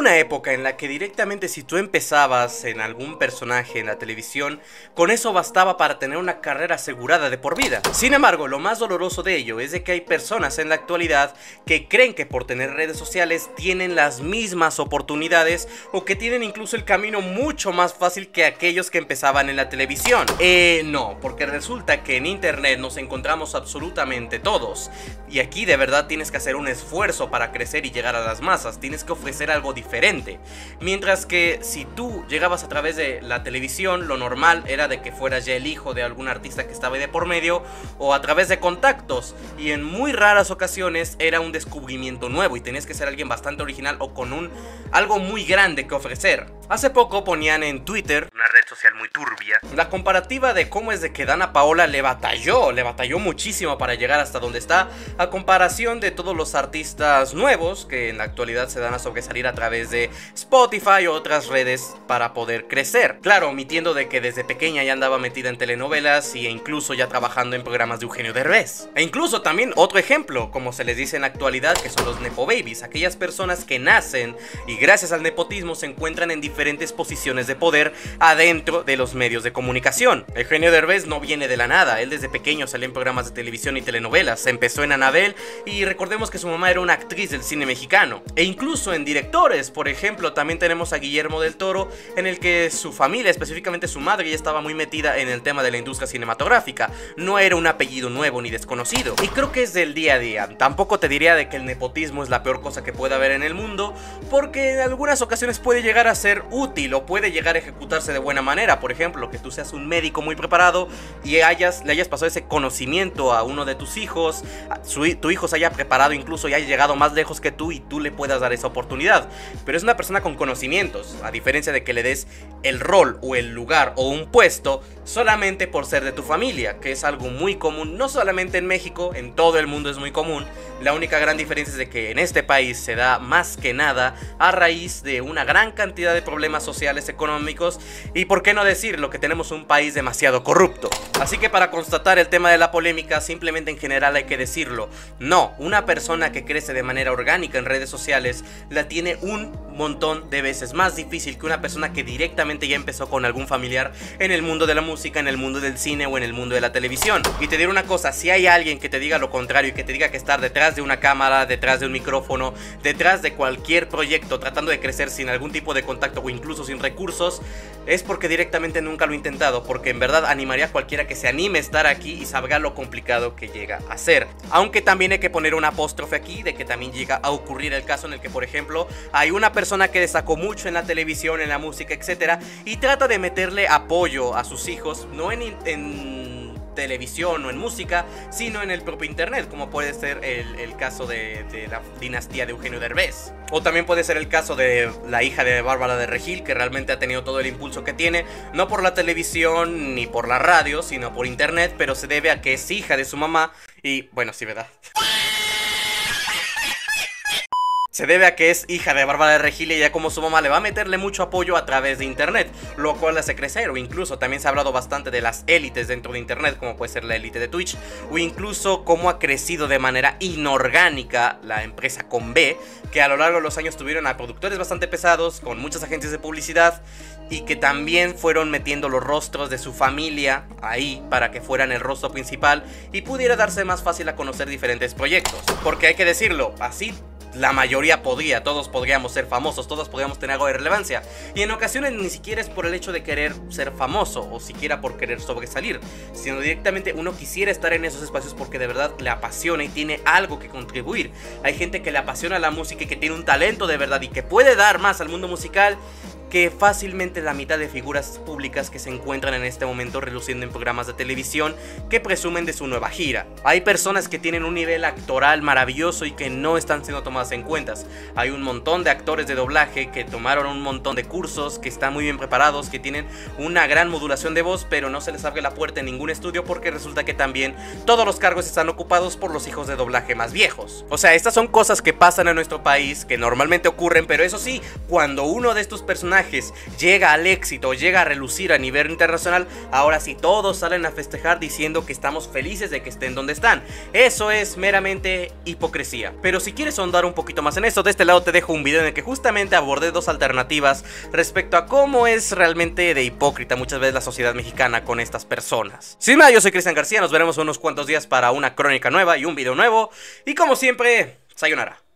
una época en la que directamente si tú empezabas en algún personaje en la televisión, con eso bastaba para tener una carrera asegurada de por vida. Sin embargo, lo más doloroso de ello es de que hay personas en la actualidad que creen que por tener redes sociales tienen las mismas oportunidades o que tienen incluso el camino mucho más fácil que aquellos que empezaban en la televisión. Eh, no, porque resulta que en internet nos encontramos absolutamente todos. Y aquí de verdad tienes que hacer un esfuerzo para crecer y llegar a las masas, tienes que ofrecer algo diferente. Mientras que si tú llegabas a través de la televisión, lo normal era de que fueras ya el hijo de algún artista que estaba ahí de por medio o a través de contactos. Y en muy raras ocasiones era un descubrimiento nuevo y tenías que ser alguien bastante original o con un algo muy grande que ofrecer. Hace poco ponían en Twitter, una red social muy turbia, la comparativa de cómo es de que Dana Paola le batalló, le batalló muchísimo para llegar hasta donde está, a comparación de todos los artistas nuevos que en la actualidad se dan a sobresalir a través de Spotify o otras redes para poder crecer. Claro, omitiendo de que desde pequeña ya andaba metida en telenovelas e incluso ya trabajando en programas de Eugenio Derbez. E incluso también otro ejemplo, como se les dice en la actualidad, que son los Nepo Babies, aquellas personas que nacen y gracias al nepotismo se encuentran en diferentes posiciones de poder adentro de los medios de comunicación. Eugenio Derbez no viene de la nada, él desde pequeño salió en programas de televisión y telenovelas, empezó en Anabel y recordemos que su mamá era una actriz del cine mexicano. E incluso en directores, por ejemplo, también tenemos a Guillermo del Toro, en el que su familia, específicamente su madre, ya estaba muy metida en el tema de la industria cinematográfica. No era un apellido nuevo ni desconocido. Y creo que es del día a día. Tampoco te diría de que el nepotismo es la peor cosa que pueda haber en el mundo, porque en algunas ocasiones puede llegar a ser útil o puede llegar a ejecutarse de buena manera. Por ejemplo, que tú seas un médico muy preparado y hayas, le hayas pasado ese conocimiento a uno de tus hijos, su, tu hijo se haya preparado incluso y haya llegado más lejos que tú y tú le puedas dar esa oportunidad. Pero es una persona con conocimientos, a diferencia de que le des el rol o el lugar o un puesto solamente por ser de tu familia, que es algo muy común, no solamente en México, en todo el mundo es muy común. La única gran diferencia es de que en este país se da más que nada a raíz de una gran cantidad de problemas sociales, económicos y por qué no decirlo que tenemos un país demasiado corrupto. Así que para constatar el tema de la polémica, simplemente en general hay que decirlo, no, una persona que crece de manera orgánica en redes sociales la tiene un montón de veces más difícil que una persona que directamente ya empezó con algún familiar en el mundo de la música, en el mundo del cine o en el mundo de la televisión. Y te diré una cosa, si hay alguien que te diga lo contrario y que te diga que estar detrás de una cámara, detrás de un micrófono, detrás de cualquier proyecto, tratando de crecer sin algún tipo de contacto o incluso sin recursos, es porque directamente nunca lo he intentado, porque en verdad animaría a cualquiera que se anime a estar aquí y salga lo complicado que llega a ser. Aunque también hay que poner un apóstrofe aquí de que también llega a ocurrir el caso en el que, por ejemplo, hay una persona que destacó mucho en la televisión, en la música, etcétera, y trata de meterle apoyo a sus hijos, no en, en televisión o en música, sino en el propio internet, como puede ser el, caso de, de, la dinastía de Eugenio Derbez. O también puede ser el caso de la hija de Bárbara de Regil, que realmente ha tenido todo el impulso que tiene, no por la televisión ni por la radio, sino por internet, pero se debe a que es hija de su mamá y, bueno, sí, ¿verdad? Se debe a que es hija de Bárbara de Regil y ya como su mamá le va a meterle mucho apoyo a través de internet, lo cual la hace crecer o incluso también se ha hablado bastante de las élites dentro de internet, como puede ser la élite de Twitch, o incluso cómo ha crecido de manera inorgánica la empresa con B, que a lo largo de los años tuvieron a productores bastante pesados, con muchas agencias de publicidad, y que también fueron metiendo los rostros de su familia ahí para que fueran el rostro principal y pudiera darse más fácil a conocer diferentes proyectos. Porque hay que decirlo, así la mayoría podría, todos podríamos ser famosos, todos podríamos tener algo de relevancia. Y en ocasiones ni siquiera es por el hecho de querer ser famoso o siquiera por querer sobresalir, sino directamente uno quisiera estar en esos espacios porque de verdad le apasiona y tiene algo que contribuir. Hay gente que le apasiona la música y que tiene un talento de verdad y que puede dar más al mundo musical que fácilmente la mitad de figuras públicas que se encuentran en este momento reluciendo en programas de televisión que presumen de su nueva gira. Hay personas que tienen un nivel actoral maravilloso y que no están siendo tomadas en cuenta. Hay un montón de actores de doblaje que tomaron un montón de cursos, que están muy bien preparados, que tienen una gran modulación de voz, pero no se les abre la puerta en ningún estudio porque resulta que también todos los cargos están ocupados por los hijos de doblaje más viejos. O sea, estas son cosas que pasan en nuestro país, que normalmente ocurren, pero eso sí, cuando uno de estos personajes llega al éxito, llega a relucir a nivel internacional, ahora sí todos salen a festejar diciendo que estamos felices de que estén donde están. Eso es meramente hipocresía. Pero si quieres ahondar un poquito más en esto, de este lado te dejo un video en el que justamente abordé dos alternativas respecto a cómo es realmente de hipócrita muchas veces la sociedad mexicana con estas personas. Sin más, yo soy Cristian García, nos veremos unos cuantos días para una crónica nueva y un video nuevo. Y como siempre, sayonara.